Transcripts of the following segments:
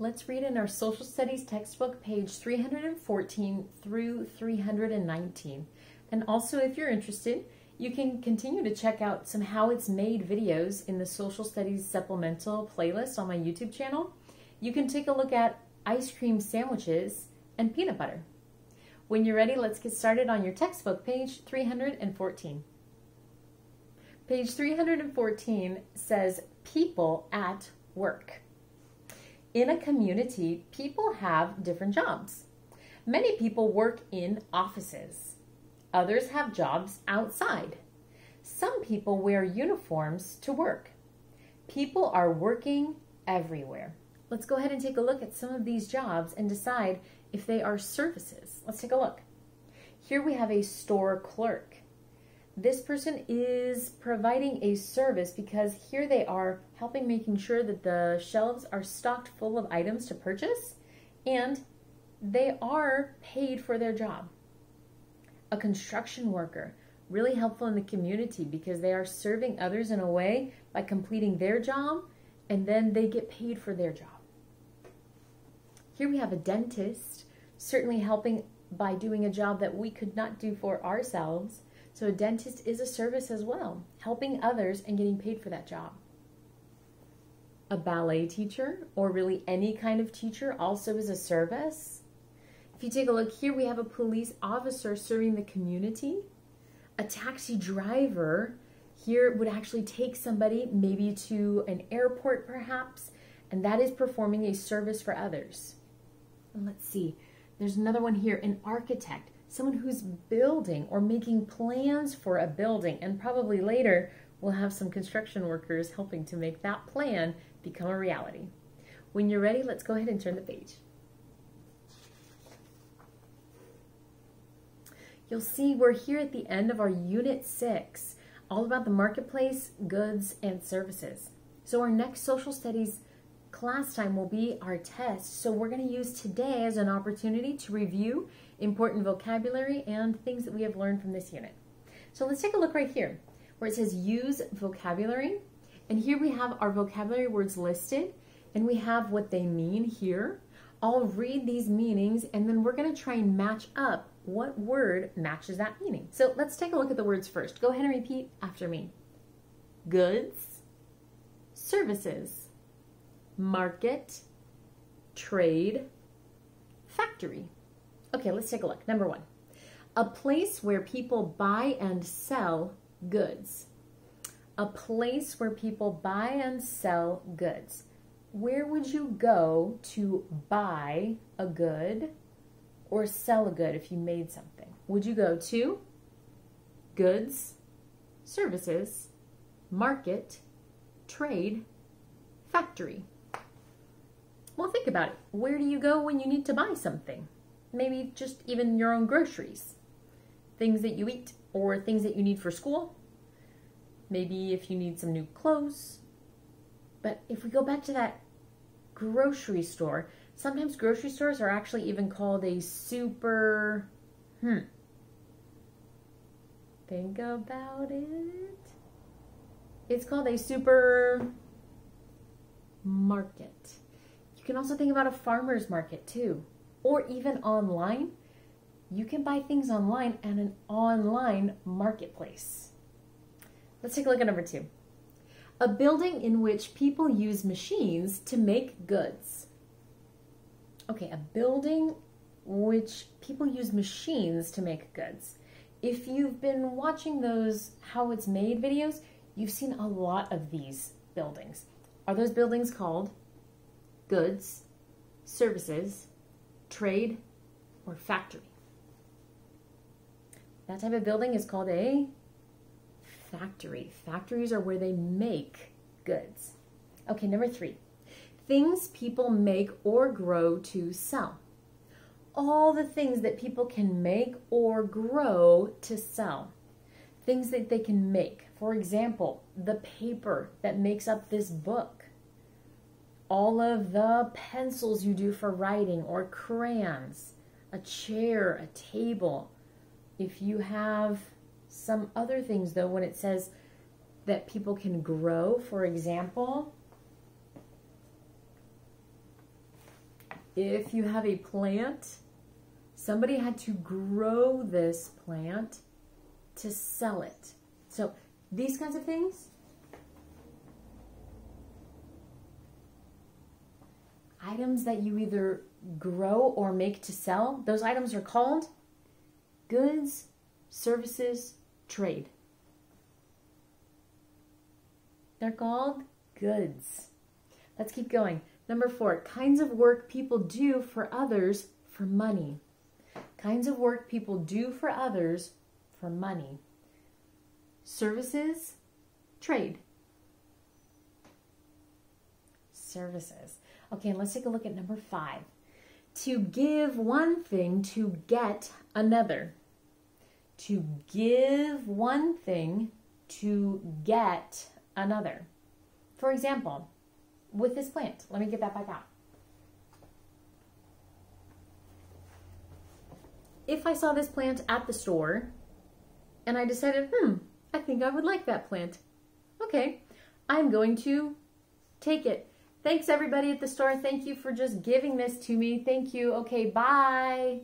Let's read in our social studies textbook page 314 through 319. And also if you're interested, you can continue to check out some how it's made videos in the social studies supplemental playlist on my YouTube channel. You can take a look at ice cream sandwiches and peanut butter. When you're ready, let's get started on your textbook, page 314. Page 314 says people at work. In a community, people have different jobs. Many people work in offices. Others have jobs outside. Some people wear uniforms to work. People are working everywhere. Let's go ahead and take a look at some of these jobs and decide if they are services. Let's take a look. Here we have a store clerk this person is providing a service because here they are helping making sure that the shelves are stocked full of items to purchase and they are paid for their job. A construction worker, really helpful in the community because they are serving others in a way by completing their job and then they get paid for their job. Here we have a dentist, certainly helping by doing a job that we could not do for ourselves so a dentist is a service as well, helping others and getting paid for that job. A ballet teacher, or really any kind of teacher, also is a service. If you take a look here, we have a police officer serving the community. A taxi driver here would actually take somebody maybe to an airport perhaps, and that is performing a service for others. And let's see, there's another one here, an architect someone who's building or making plans for a building, and probably later we'll have some construction workers helping to make that plan become a reality. When you're ready, let's go ahead and turn the page. You'll see we're here at the end of our Unit 6, all about the marketplace, goods, and services. So our next social studies class time will be our test. So we're going to use today as an opportunity to review important vocabulary and things that we have learned from this unit. So let's take a look right here where it says use vocabulary. And here we have our vocabulary words listed and we have what they mean here. I'll read these meanings and then we're going to try and match up what word matches that meaning. So let's take a look at the words first. Go ahead and repeat after me. Goods, services, market, trade, factory. Okay, let's take a look. Number one, a place where people buy and sell goods. A place where people buy and sell goods. Where would you go to buy a good or sell a good if you made something? Would you go to goods, services, market, trade, factory? Well, think about it. Where do you go when you need to buy something? Maybe just even your own groceries. Things that you eat or things that you need for school. Maybe if you need some new clothes. But if we go back to that grocery store, sometimes grocery stores are actually even called a super, hmm. Think about it. It's called a super market can also think about a farmer's market too, or even online. You can buy things online at an online marketplace. Let's take a look at number two. A building in which people use machines to make goods. Okay, a building which people use machines to make goods. If you've been watching those how it's made videos, you've seen a lot of these buildings. Are those buildings called goods, services, trade, or factory. That type of building is called a factory. Factories are where they make goods. Okay, number three, things people make or grow to sell. All the things that people can make or grow to sell. Things that they can make. For example, the paper that makes up this book all of the pencils you do for writing or crayons, a chair, a table. If you have some other things though, when it says that people can grow, for example, if you have a plant, somebody had to grow this plant to sell it. So these kinds of things, items that you either grow or make to sell, those items are called goods, services, trade. They're called goods. Let's keep going. Number four, kinds of work people do for others for money. Kinds of work people do for others for money. Services, trade. Services. Okay, let's take a look at number five. To give one thing to get another. To give one thing to get another. For example, with this plant, let me get that back out. If I saw this plant at the store and I decided, hmm, I think I would like that plant. Okay, I'm going to take it. Thanks everybody at the store. Thank you for just giving this to me. Thank you. Okay, bye.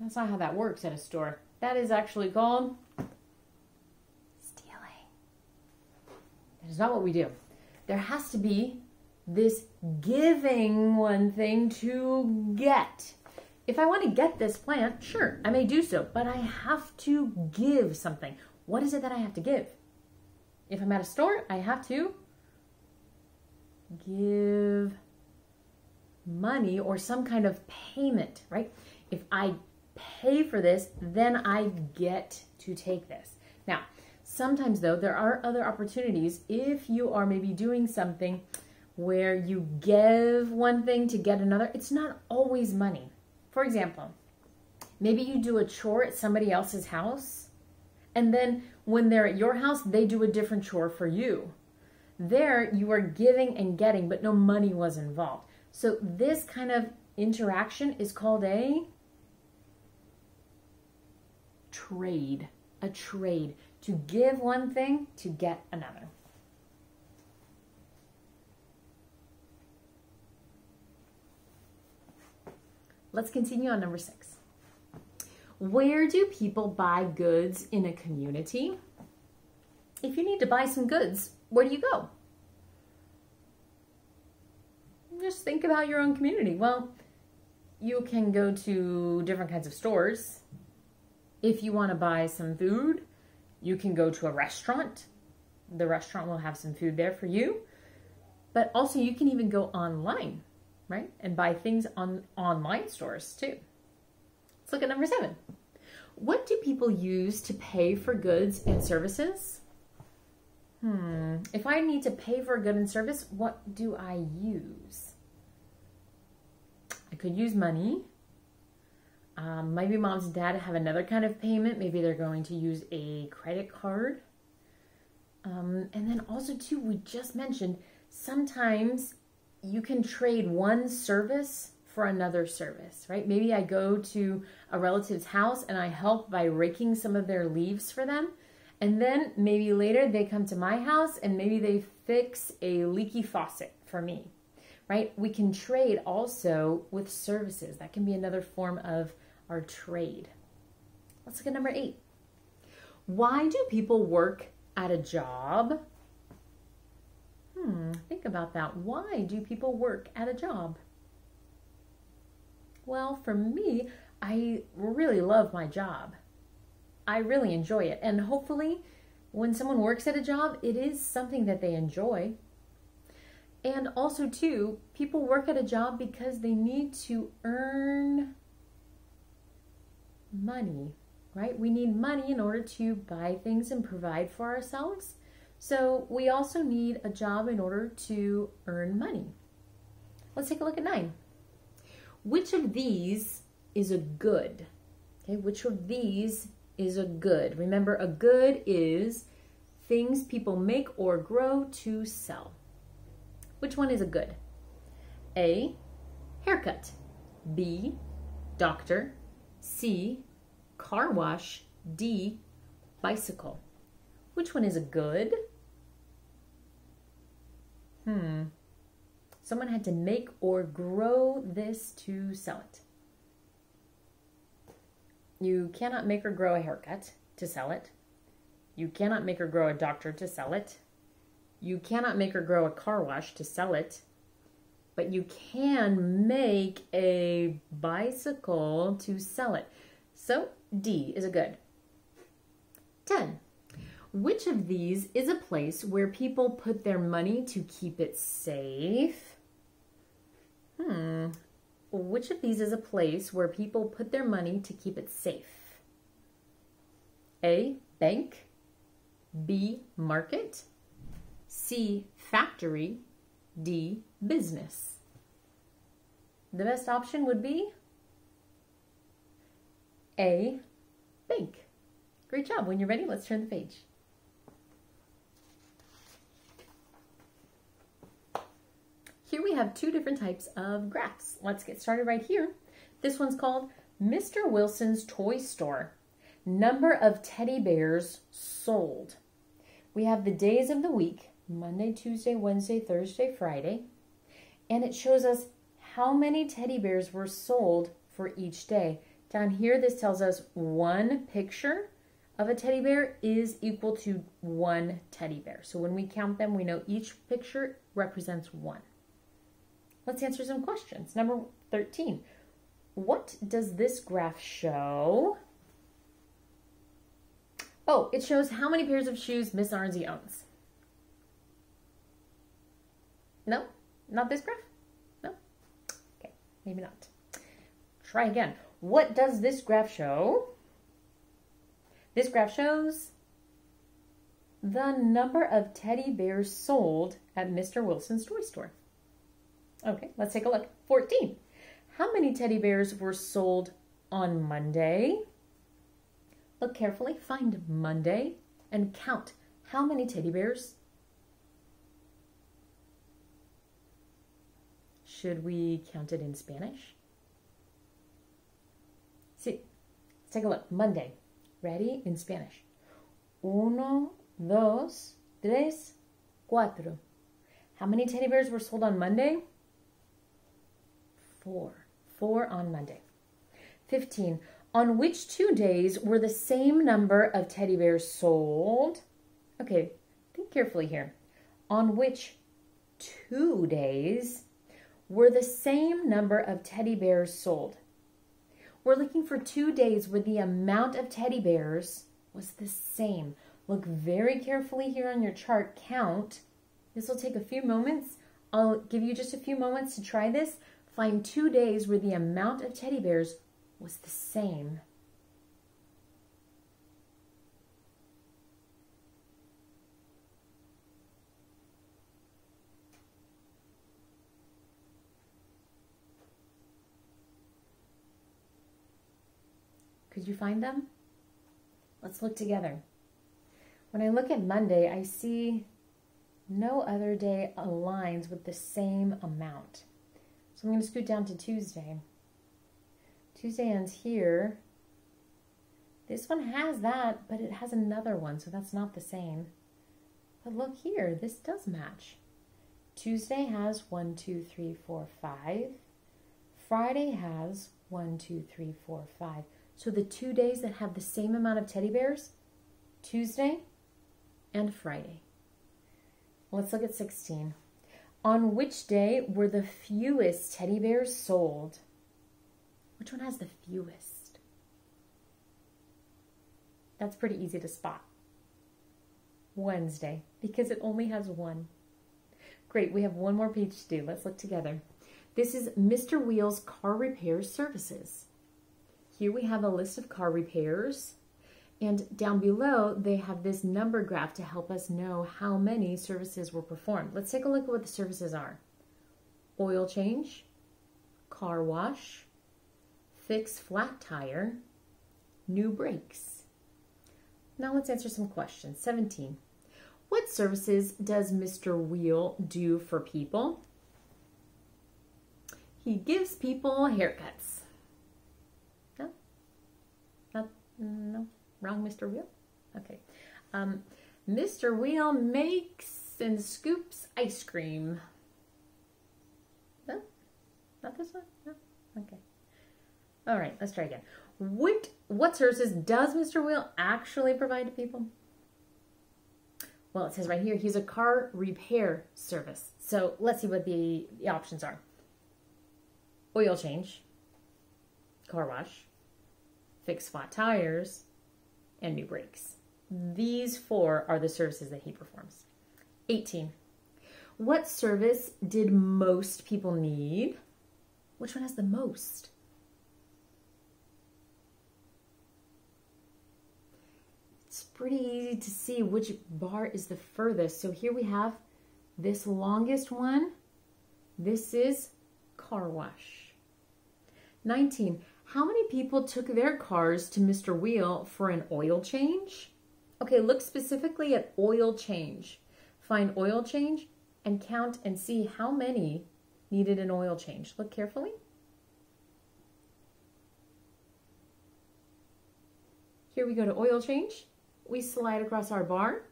That's not how that works at a store. That is actually called stealing. That is not what we do. There has to be this giving one thing to get. If I want to get this plant, sure, I may do so, but I have to give something. What is it that I have to give? If I'm at a store, I have to give money or some kind of payment, right? If I pay for this, then I get to take this. Now, Sometimes, though, there are other opportunities if you are maybe doing something where you give one thing to get another. It's not always money. For example, maybe you do a chore at somebody else's house, and then when they're at your house, they do a different chore for you. There, you are giving and getting, but no money was involved. So, this kind of interaction is called a trade. A trade to give one thing to get another. Let's continue on number six. Where do people buy goods in a community? If you need to buy some goods, where do you go? Just think about your own community. Well, you can go to different kinds of stores. If you want to buy some food, you can go to a restaurant. The restaurant will have some food there for you. But also you can even go online, right? And buy things on online stores too. Let's look at number seven. What do people use to pay for goods and services? Hmm, if I need to pay for a good and service, what do I use? I could use money. Um, maybe moms and dad have another kind of payment. Maybe they're going to use a credit card. Um, and then also, too, we just mentioned sometimes you can trade one service for another service, right? Maybe I go to a relative's house and I help by raking some of their leaves for them. And then maybe later they come to my house and maybe they fix a leaky faucet for me, right? We can trade also with services. That can be another form of our trade. Let's look at number eight. Why do people work at a job? Hmm, think about that. Why do people work at a job? Well, for me, I really love my job. I really enjoy it. And hopefully, when someone works at a job, it is something that they enjoy. And also, too, people work at a job because they need to earn money, right? We need money in order to buy things and provide for ourselves. So we also need a job in order to earn money. Let's take a look at nine. Which of these is a good? Okay, which of these is a good? Remember, a good is things people make or grow to sell. Which one is a good? A, haircut. B, doctor. C, car wash. D, bicycle. Which one is a good? Hmm. Someone had to make or grow this to sell it. You cannot make her grow a haircut to sell it. You cannot make her grow a doctor to sell it. You cannot make her grow a car wash to sell it. But you can make a bicycle to sell it. So D is a good. 10. Which of these is a place where people put their money to keep it safe? Which of these is a place where people put their money to keep it safe? A. Bank. B. Market. C. Factory. D. Business. The best option would be A. Bank. Great job. When you're ready, let's turn the page. Here we have two different types of graphs. Let's get started right here. This one's called Mr. Wilson's Toy Store. Number of teddy bears sold. We have the days of the week, Monday, Tuesday, Wednesday, Thursday, Friday. And it shows us how many teddy bears were sold for each day. Down here, this tells us one picture of a teddy bear is equal to one teddy bear. So when we count them, we know each picture represents one. Let's answer some questions. Number 13. What does this graph show? Oh, it shows how many pairs of shoes Miss Arnsey owns. No? Not this graph? No? Okay, maybe not. Try again. What does this graph show? This graph shows the number of teddy bears sold at Mr. Wilson's toy store. Okay, let's take a look. 14. How many teddy bears were sold on Monday? Look carefully, find Monday and count how many teddy bears. Should we count it in Spanish? See, let's take a look. Monday. Ready? In Spanish. Uno, dos, tres, cuatro. How many teddy bears were sold on Monday? Four. Four on Monday. 15. On which two days were the same number of teddy bears sold? Okay, think carefully here. On which two days were the same number of teddy bears sold? We're looking for two days where the amount of teddy bears was the same. Look very carefully here on your chart. Count. This will take a few moments. I'll give you just a few moments to try this. Find two days where the amount of teddy bears was the same. Could you find them? Let's look together. When I look at Monday, I see no other day aligns with the same amount. So I'm going to scoot down to Tuesday. Tuesday ends here. This one has that, but it has another one, so that's not the same. But look here, this does match. Tuesday has one, two, three, four, five. Friday has one, two, three, four, five. So the two days that have the same amount of teddy bears, Tuesday and Friday. Let's look at 16. On which day were the fewest teddy bears sold? Which one has the fewest? That's pretty easy to spot. Wednesday, because it only has one. Great, we have one more page to do. Let's look together. This is Mr. Wheel's Car Repair Services. Here we have a list of car repairs. And down below, they have this number graph to help us know how many services were performed. Let's take a look at what the services are. Oil change, car wash, fix flat tire, new brakes. Now let's answer some questions. 17. What services does Mr. Wheel do for people? He gives people haircuts. No? Not, no? Wrong, Mr. Wheel? Okay. Um, Mr. Wheel makes and scoops ice cream. No? Not this one? No? Okay. All right, let's try again. What, what services does Mr. Wheel actually provide to people? Well, it says right here, he's a car repair service. So let's see what the, the options are. Oil change, car wash, fix flat tires, and new brakes. These four are the services that he performs. 18. What service did most people need? Which one has the most? It's pretty easy to see which bar is the furthest. So here we have this longest one. This is car wash. 19. How many people took their cars to Mr. Wheel for an oil change? Okay, look specifically at oil change. Find oil change and count and see how many needed an oil change. Look carefully. Here we go to oil change. We slide across our bar.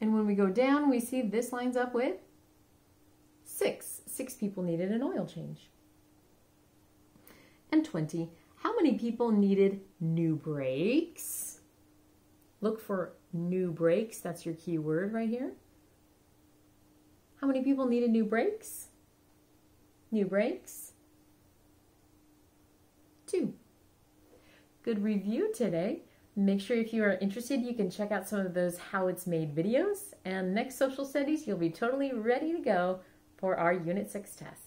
And when we go down, we see this lines up with six. Six people needed an oil change and 20. How many people needed new brakes? Look for new brakes. That's your key word right here. How many people needed new brakes? New brakes? Two. Good review today. Make sure if you are interested, you can check out some of those how it's made videos. And next social studies, you'll be totally ready to go for our Unit 6 test.